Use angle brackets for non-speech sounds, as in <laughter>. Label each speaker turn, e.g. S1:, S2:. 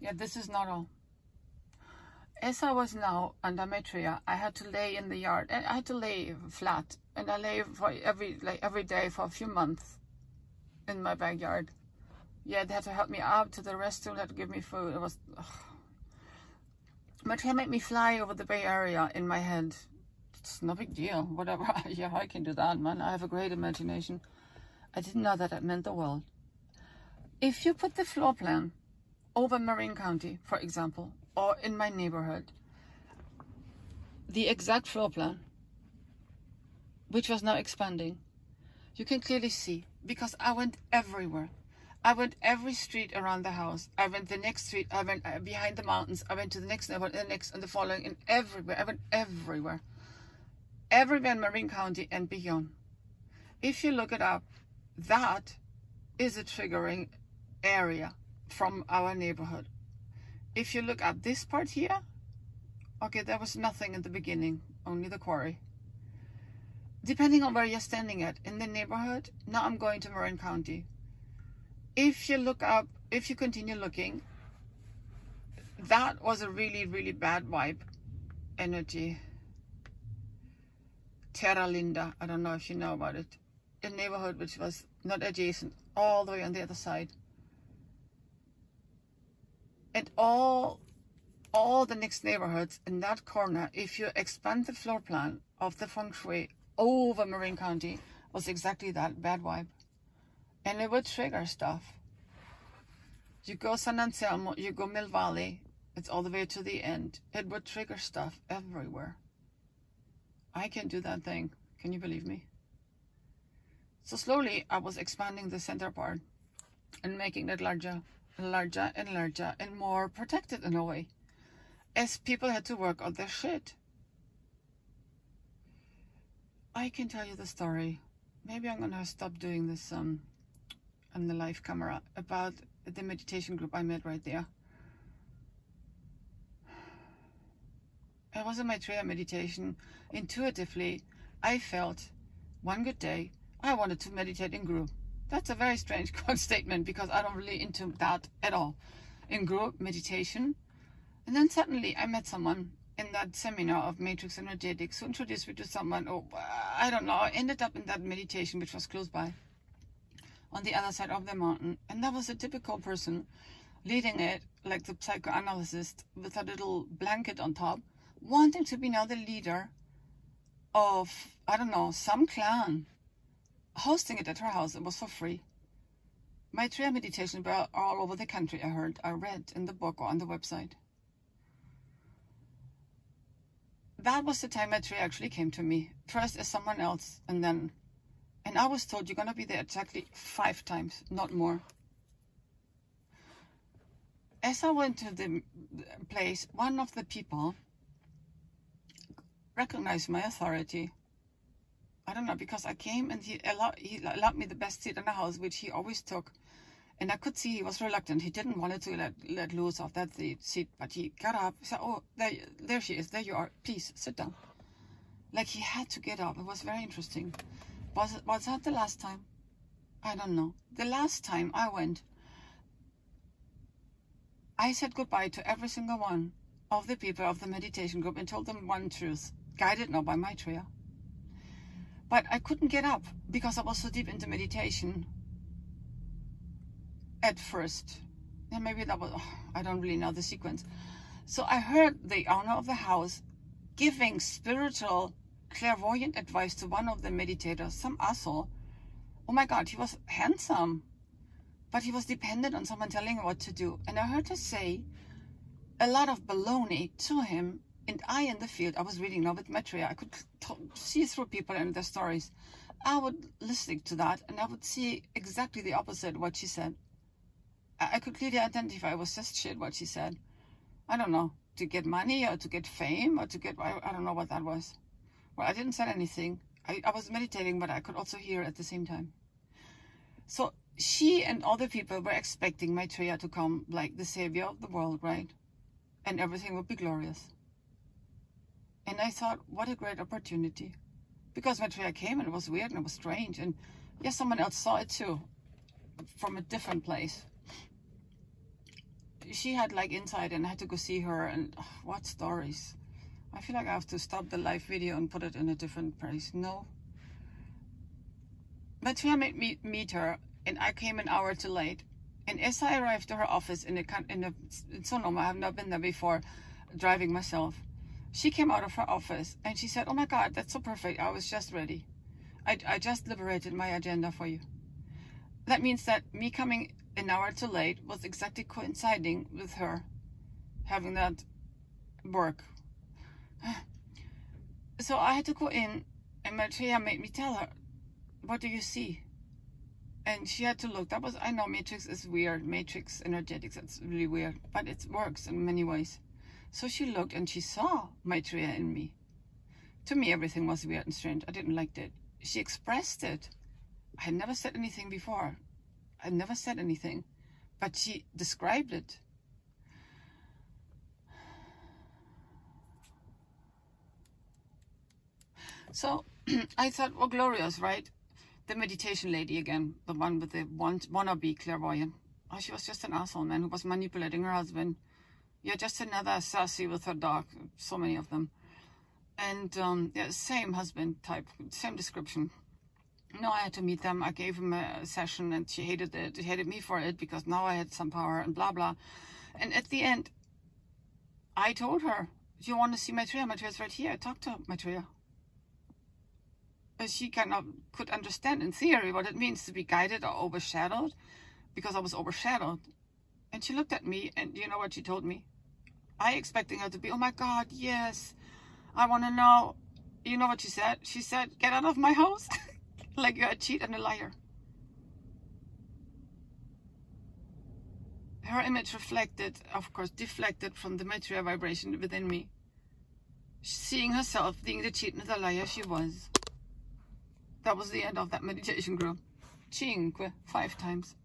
S1: Yeah, this is not all. As I was now under Maitreya, I had to lay in the yard. I had to lay flat, and I lay for every like every day for a few months in my backyard. Yeah, they had to help me up to the restroom. They had to give me food. It was. Ugh. Maitreya made me fly over the Bay Area in my head. It's no big deal. Whatever. <laughs> yeah, I can do that, man. I have a great imagination. I didn't know that it meant the world. If you put the floor plan over Marin County, for example, or in my neighborhood, the exact floor plan, which was now expanding, you can clearly see because I went everywhere. I went every street around the house. I went the next street. I went uh, behind the mountains. I went to the next neighborhood, the next, and the following, and everywhere. I went everywhere. Everywhere in Marin County and beyond. If you look it up, that is a triggering area from our neighborhood. If you look at this part here, okay, there was nothing in the beginning, only the quarry. Depending on where you're standing at in the neighborhood, now I'm going to Marin County. If you look up, if you continue looking, that was a really, really bad vibe energy. Terra Linda, I don't know if you know about it. A neighborhood which was not adjacent, all the way on the other side and all all the next neighborhoods in that corner, if you expand the floor plan of the feng shui over Marin County, was exactly that bad vibe. And it would trigger stuff. You go San Anselmo, you go Mill Valley, it's all the way to the end. It would trigger stuff everywhere. I can do that thing. Can you believe me? So slowly I was expanding the center part and making it larger larger and larger and more protected in a way as people had to work on their shit. I can tell you the story. Maybe I'm gonna stop doing this um, on the live camera about the meditation group I met right there. It was a Maitreya meditation. Intuitively, I felt one good day I wanted to meditate in group. That's a very strange <laughs> quote statement because I don't really into that at all. In group meditation. And then suddenly I met someone in that seminar of matrix energetics who introduced me to someone, oh, I don't know, I ended up in that meditation which was close by on the other side of the mountain. And that was a typical person leading it, like the psychoanalyst with a little blanket on top, wanting to be now the leader of, I don't know, some clan hosting it at her house. It was for free. Maitreya meditation were all over the country, I heard, I read in the book or on the website. That was the time Maitreya actually came to me. First as someone else, and then... And I was told you're going to be there exactly five times, not more. As I went to the place, one of the people recognized my authority don't know, because I came and he allowed, he allowed me the best seat in the house, which he always took. And I could see he was reluctant. He didn't want to let, let loose of that seat, but he got up. Said, oh, there, there she is. There you are. Please, sit down. Like he had to get up. It was very interesting. Was, was that the last time? I don't know. The last time I went, I said goodbye to every single one of the people of the meditation group and told them one truth, guided now by Maitreya. But I couldn't get up because I was so deep into meditation at first. And maybe that was, oh, <sighs> I don't really know the sequence. So I heard the owner of the house giving spiritual clairvoyant advice to one of the meditators, some asshole. Oh my God, he was handsome, but he was dependent on someone telling him what to do. And I heard her say a lot of baloney to him and I in the field, I was reading with Maitreya, I could see through people and their stories. I would listen to that and I would see exactly the opposite what she said. I, I could clearly identify it was just shit what she said. I don't know, to get money or to get fame or to get, I, I don't know what that was. Well, I didn't say anything. I, I was meditating, but I could also hear at the same time. So she and other people were expecting Maitreya to come like the savior of the world, right? And everything would be glorious. And I thought, what a great opportunity. Because Maitreya came and it was weird and it was strange. And yes, someone else saw it too, from a different place. she had like insight and I had to go see her and oh, what stories. I feel like I have to stop the live video and put it in a different place. No. But she made me meet her and I came an hour too late. And as I arrived to her office in the in the in Sonoma, I have not been there before, driving myself. She came out of her office and she said, "Oh my God, that's so perfect. I was just ready. I I just liberated my agenda for you." That means that me coming an hour too late was exactly coinciding with her having that work. <sighs> So I had to go in and Maitreya made me tell her, what do you see? And she had to look. That was, I know Matrix is weird. Matrix energetics, it's really weird. But it works in many ways. So she looked and she saw Maitreya in me. To me, everything was weird and strange. I didn't like it. She expressed it. I had never said anything before. I never said anything, but she described it. So <clears throat> I thought, well, glorious, right? The meditation lady again, the one with the one wannabe clairvoyant. Oh, she was just an asshole man who was manipulating her husband. Yeah, just another sassy with her dog. So many of them. And um, yeah, same husband type, same description. No, I had to meet them. I gave him a session and she hated it. She hated me for it because now I had some power and blah, blah. And at the end, I told her, do you want to see Maitreya? Maitreya's right here. I talked to Maitreya. But she kind of could understand in theory what it means to be guided or overshadowed because I was overshadowed. And she looked at me and you know what she told me? I expecting her to be, oh my God, yes, I want to know. You know what she said? She said, get out of my house. <laughs> like you're a cheat and a liar. Her image reflected, of course, deflected from the material vibration within me. Seeing herself being the cheat and the liar she was. That was the end of that meditation group. Cinque, five times.